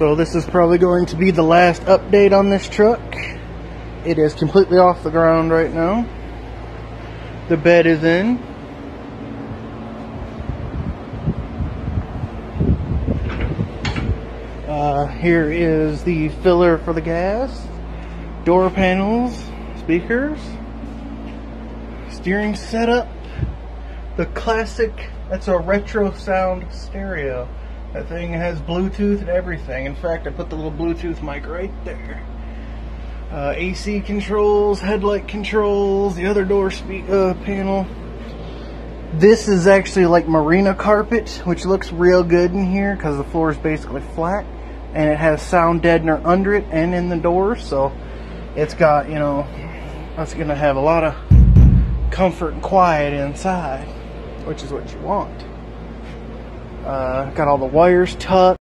So this is probably going to be the last update on this truck. It is completely off the ground right now. The bed is in. Uh, here is the filler for the gas, door panels, speakers, steering setup, the classic, that's a retro sound stereo. That thing has Bluetooth and everything. In fact, I put the little Bluetooth mic right there. Uh, AC controls, headlight controls, the other door spe- uh, panel. This is actually like marina carpet, which looks real good in here because the floor is basically flat. And it has sound deadener under it and in the door, so it's got, you know, that's going to have a lot of comfort and quiet inside, which is what you want. Uh, got all the wires tucked.